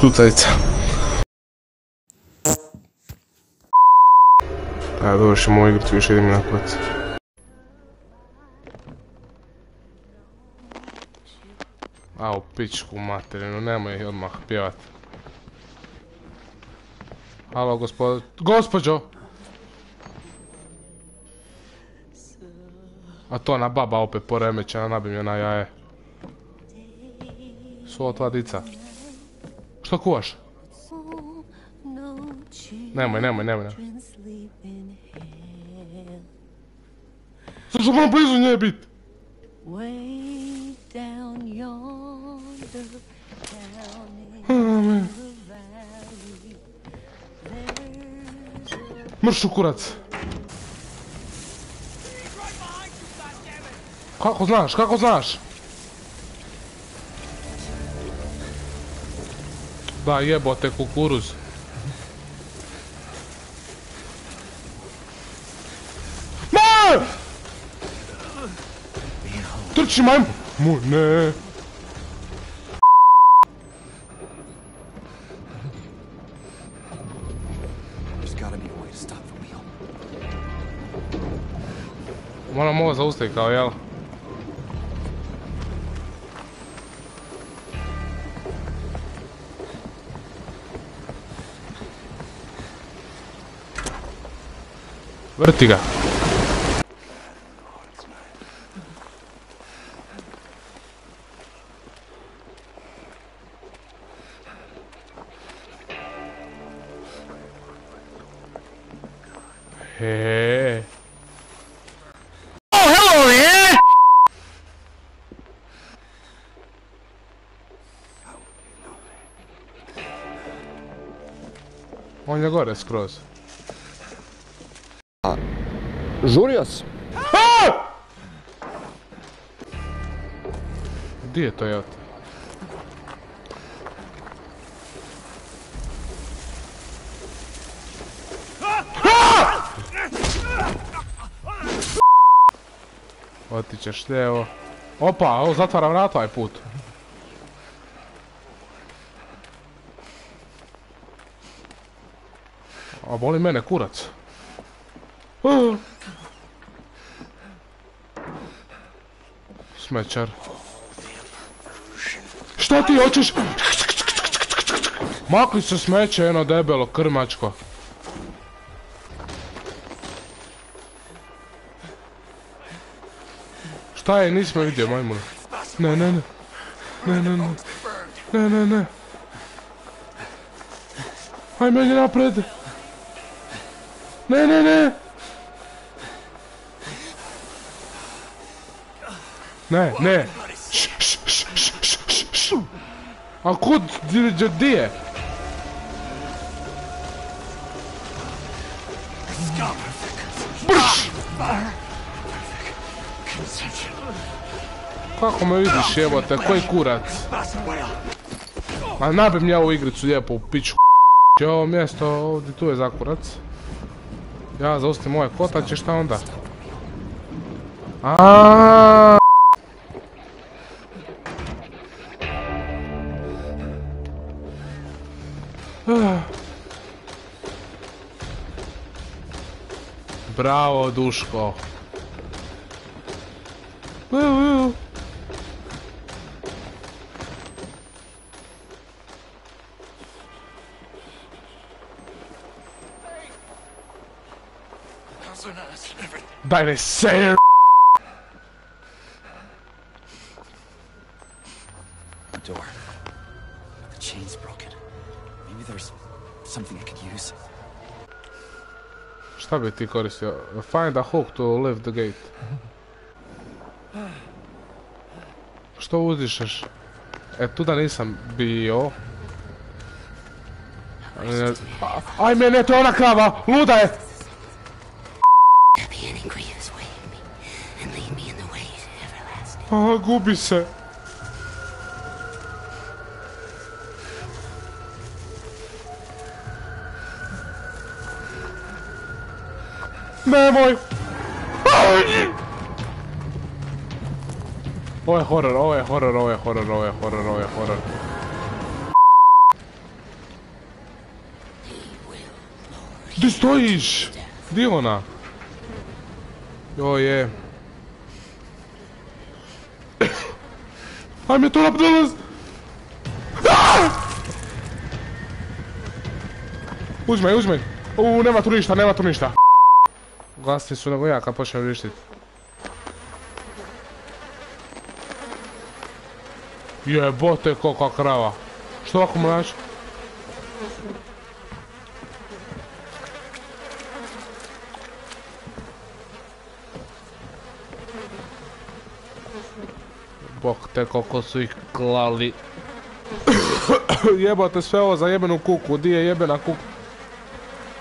Штутайца. А, добре, ще мога игрите още един минат път. Ао, пичко матерено, няма и отмах, пявате. Halo gospod... Gospođo! A to ona baba opet poremećena, nabim na jaje. Su ovo tva dica? Što kuvaš? Nemoj, nemoj, nemoj, nemoj. Zašto moram blizu nje bit? Mršu kurac. Kako znaš, kako znaš? Da jebote kukuruz. Ne! Trči majmu! Mu, ne! Moram ovo zaustaviti kao je gore skroz. Žurio si? Gdje je Toyota? Otićeš lijevo. Opa, ovo zatvara vrata ovaj put. A boli mene kurac. Smećar. Šta ti hoćeš? Makli se smeće, jedno debelo krmačko. Šta je, nisam vidio majmuna. Ne, ne, ne. Ne, ne, ne. Ne, ne, ne. Aj meni napred. Ne, ne, ne. Ne, ne. A kud, di je? Brš! Kako me vidiš jebote, koji kurac? Ma nabim ja ovu igricu lijepo u pičku. I ovo mjesto ovdje tu je za kurac. Ja zaustim moje kotače, šta onda? Bravo, Duško. Daj ne se The door. The chain's broken. Maybe there's something I could use. Šta bi ti koristio? Find a hook to lift the gate. Što uzdišeš? E, tuda nisam bio. Ajme, ne, to je ona krava! Luda je! A, gubi se. Nemoj! Ovo je horor, ovo je horor, ovo je horor, ovo je horor, ovo je horor. Gdje stojiš? Gdje je ona? Joj je. Ajme to napdolaz! Uzmaj, uzmaj. U, nema tu ništa, nema tu ništa. Glasni su nego ja kad počnem vrištit. Jebote kolika krava. Što ovako mlač? Bog te koliko su ih klali. Jebote sve ovo za jebenu kuku, di je jebena kuku?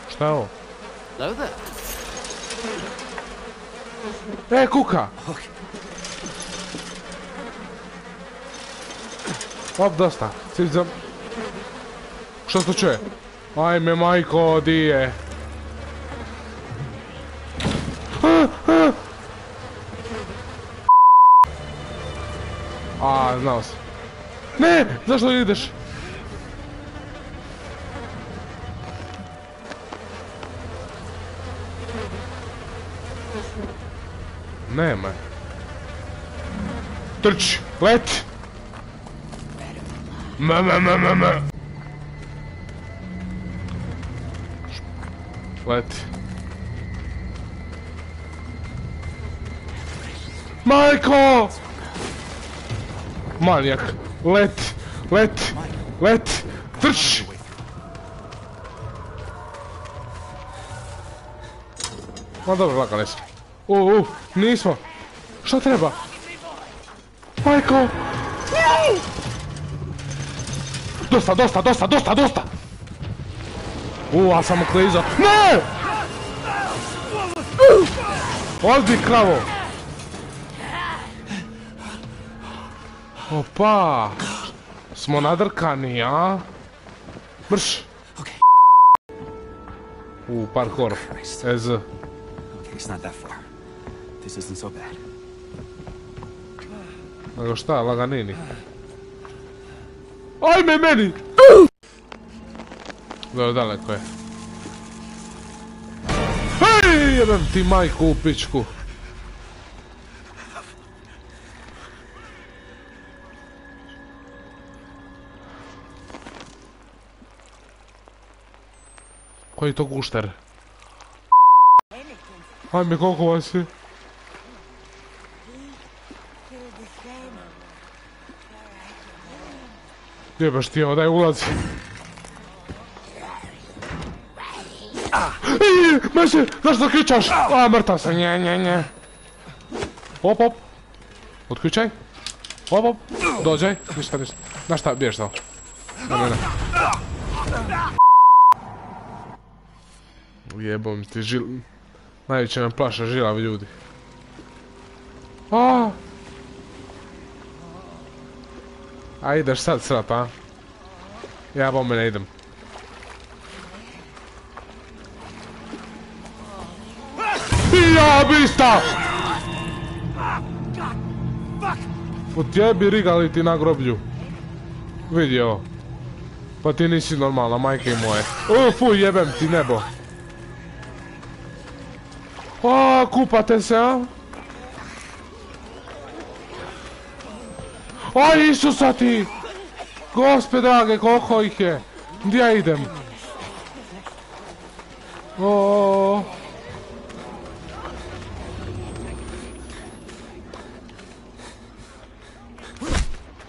Šta je ovo? E, kuka! Op, dosta. Cipzam. Što se čuje? Ajme, majko, di je? A, znao sam. Ne! Zašto ideš? Nema. Trči! Leti! Ma, ma, ma, ma, ma. Leti. Majko! Manijak. Leti, leti, leti. Trči! Ma dobro, lagali smo. U, u, nismo. Šta treba? Majko! Dosta, dosta, dosta, dosta, dosta! U, a sam uklizao. Ne! Ozdi kravo! Opa! Smo nadrkani, a? Mrš! U, parkour. Ez. Okay, it's not that far. This isn't so bad. Nego šta, laganini. Ajme meni! Dobro, daleko je. Hej, jebem ti majku u pičku. Koji je to gušter? Ajme, koliko vas je? Jebaš ti ovo, daj ulazi. Ej, Meše, zašto kričaš? A, mrtav sam, nje, nje, nje. Op, op. Otključaj. Op, op. Dođaj. Ništa, ništa. Znaš šta, biješ tamo. Ne, ne, ne. Jebom ti žil... Najveće nam plaša žilavi ljudi. A. A ideš sad srat, a? Ja bome ne idem. Ja bista! Po tebi rigali ti na groblju. Vidi ovo. Pa ti nisi normalna, majke moje. O, jebem ti nebo. A, kupate se, a? A, Isusa ti! Gospe drage, koliko ih je? Gdje ja idem? O.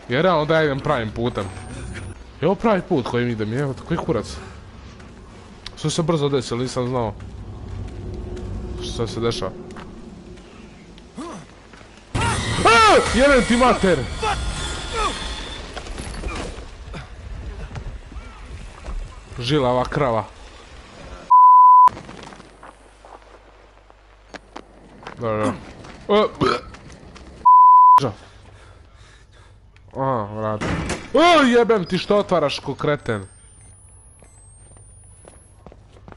Jer realno da ja idem pravim putem. Je ovo pravi put kojim idem, je koji kurac? Sve se brzo desilo, nisam znao. Što se dešava? Jebem ti mater! Žilava krava. Dobro. A, vrat. O, jebem ti što otvaraš ko kreten.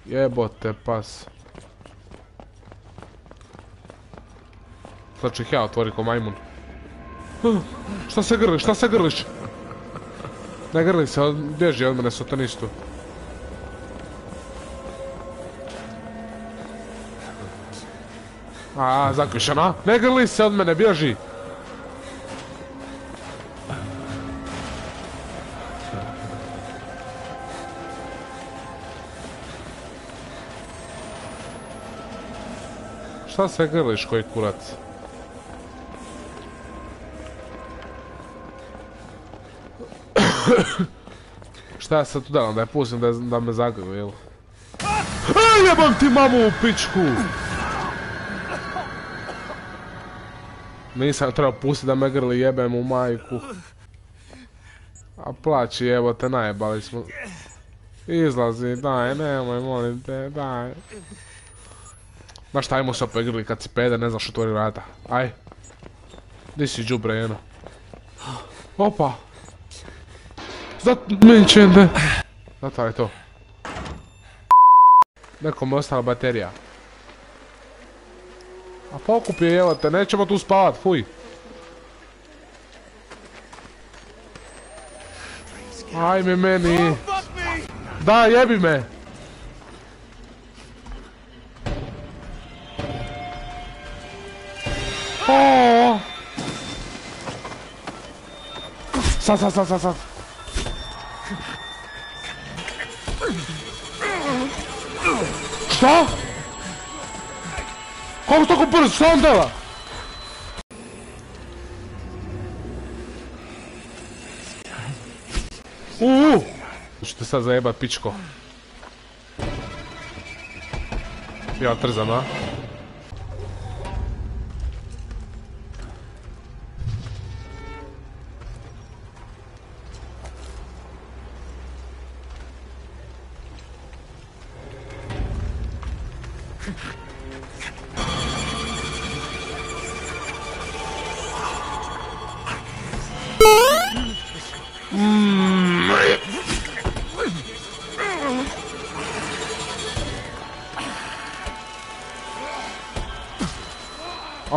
Jebote pas. Sad ću ih ja otvori ko majmun. Uh, Šta se grliš, šta se grliš? Ne grli se, bježi od mene satanistu. A, zakvišen, a? Ne grli se od mene, bježi! Šta se grliš koji kurac? Šta ja sad tu dalam, da je pustim da, da me zagrli, jel? Ej, jebam ti mamu u pičku! Nisam trebao pustiti da me grli jebem u majku. A plaći, evo te najebali smo. Izlazi, daj, nemoj, molim te, daj. Znaš šta, ajmo se opet grli kad si peder, ne znaš otvori vrata. Aj. Di si džubre, jedno? Opa! Zat... Menčende! Zatvaraj to. Nekom je ostala baterija. A pokupi je, evo te, nećemo tu spavat, fuj. Ajme meni. Da, jebi me. O! Sad, sad, sad, sad, sad. Šta? Kako tako brzo? Šta on dela? Uuu! Ćete sad zajebat pičko. Ja trzam, a?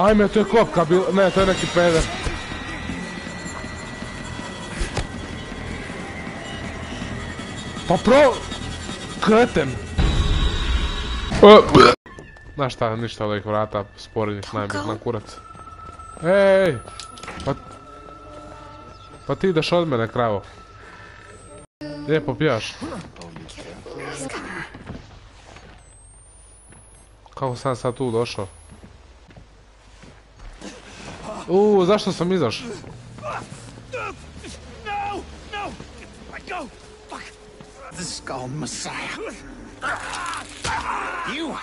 Ajme, to je kopka bil... Ne, to je neki peder. Pa pro... Kreten. Znaš šta, ništa od ovih vrata sporednih najbitna kurac. Ej! Pa... Pa ti ideš od mene, kravo. Lijepo pjaš. Kako sam sad tu došao? Uuu, zašto sam izašao? No! No! Let go! Fuck! You!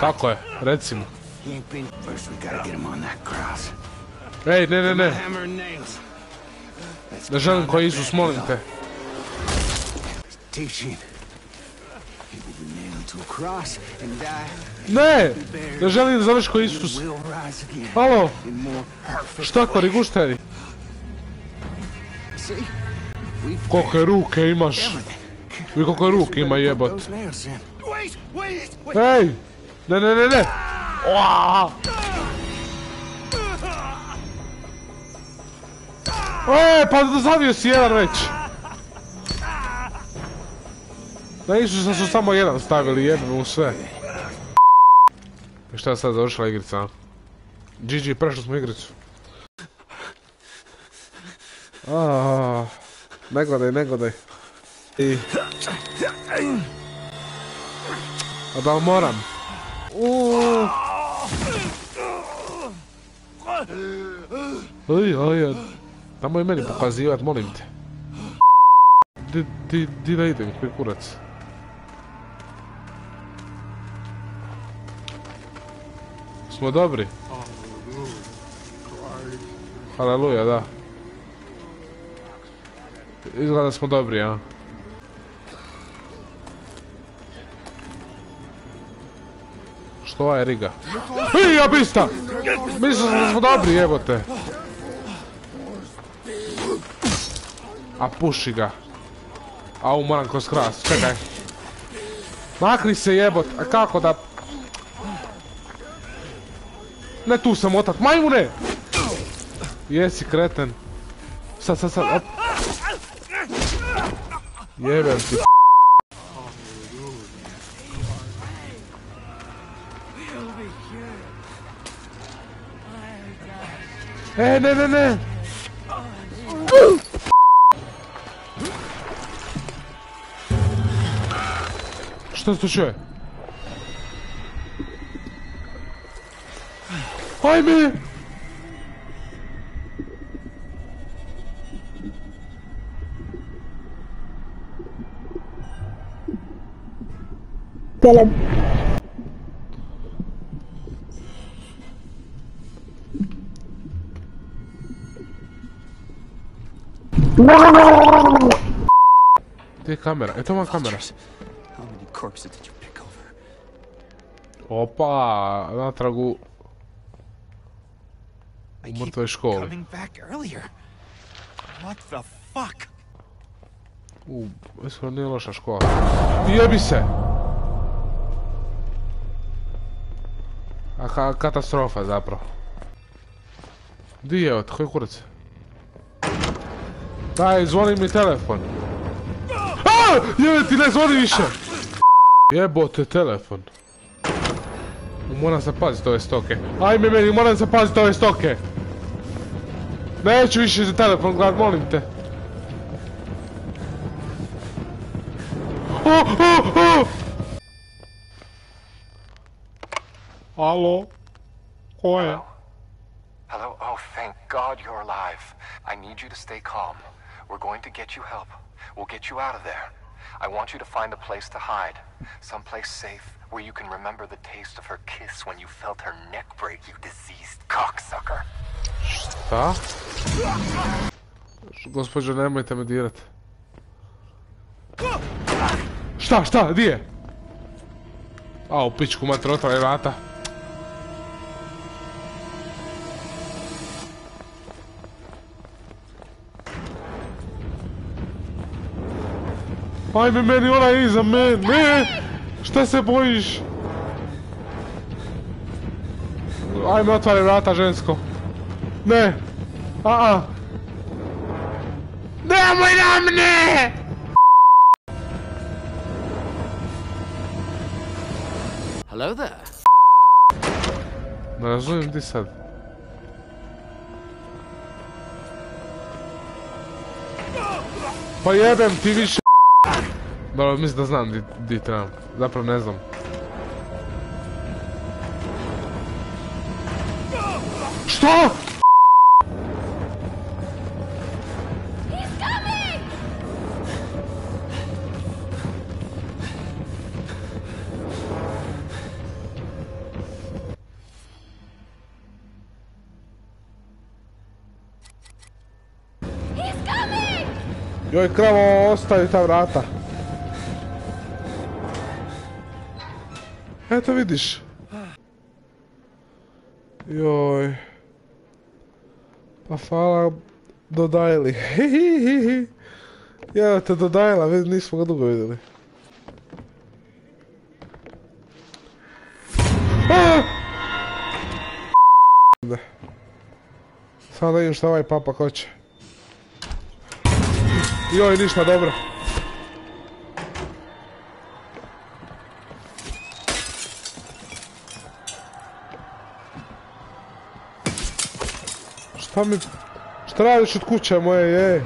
Tako je, recimo. First. Ej, ne, ne, ne. Ne želim ko Isus, molim te. Ne! Ne želim da završi ko Isus. Halo, šta kvari gušteri? Kolike ruke imaš? everything. I kolike ruke ima! Wait! Ej! Ne, ne, ne, ne! Oa! E, pa zavio si jedan već! Na Isusa su samo jedan stavili, jebimo mu sve. I šta je sad završila igrica? GG, prešli smo igricu. Ne gledaj, ne gledaj. A da li moram? Uuuu. Oj, oj, oj. Nemoj meni pokazivat, molim te. Di, di, di da idem, kurac? Smo dobri? Haleluja, da. Izgleda da smo dobri, a? Što je riga? Ej, bista! Mislim da smo dobri, jebote. A puši ga. Au, moram kroz hrast, čekaj. Makni se jebot, a kako da... Ne tu sam otat, majmune! Jesi kreten. Sad, sad, sad, op. Jebem ti. E, ne, ne, ne! Što se tu čuje? Ajme! Caleb. Gdje je kamera? E, to moja u... Mrtvoj školi. coming back earlier. What the fuck? U, iskreno nije loša škola. Jebi se! A ka katastrofa zapravo. Di je od, koji kurac? Daj, zvoni mi telefon. A! Jebe ti, ne zvoni više! Jebote telefon. Moram se paziti ove stoke. Ajme meni, moram se paziti ove stoke. Neću više za telefon gled, molim te. O, o, o! Alo? Ko je? Hello? Oh, thank God you're alive. I need you to stay calm. We're going to get you help. We'll get you out of there. I want you to find a place to hide. Someplace safe where you can remember the taste of her kiss when you felt her neck break, you diseased cocksucker. Šta? Gospođo, nemojte me dirat. Šta, šta, di je? A, u pičku mater, otvaraj vrata. Ajme meni, ona je iza mene, ne! Šta se bojiš? Ajme, otvaraj vrata, žensko. Ne! A-a! Nemoj na mne! Hello there. Ne razumijem di sad. Pa jebem ti više Dobro, mislim da znam di, di trebam. Zapravo ne znam. Što? Joj, kravo, ostavi ta vrata. Eto vidiš. Joj. Pa hvala dodajli. Evo te dodajla, vidi nismo ga dugo vidjeli. A! Da. Samo da vidim šta ovaj papa hoće. Joj, ništa dobro. Šta mi... Šta radiš od kuće moje, je?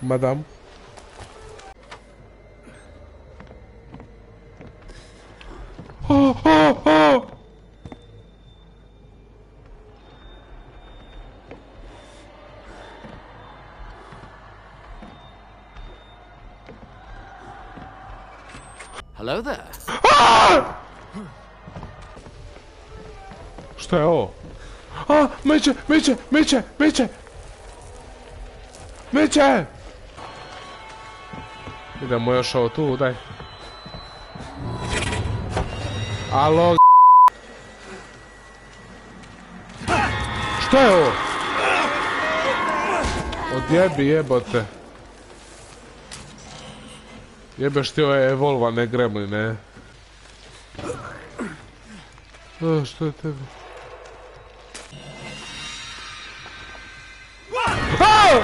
Madam. Hello there. Šta je ovo? A, meće, meće, meće, meće! Meće! Idemo još ovo tu, daj. Alo, Šta je ovo? Odjebi jebote. Jebeš ti ove Evolva, ne gremli, ne? A, što je tebi? A!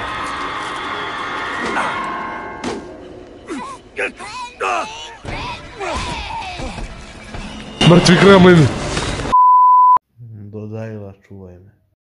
Mrtvi kremlin!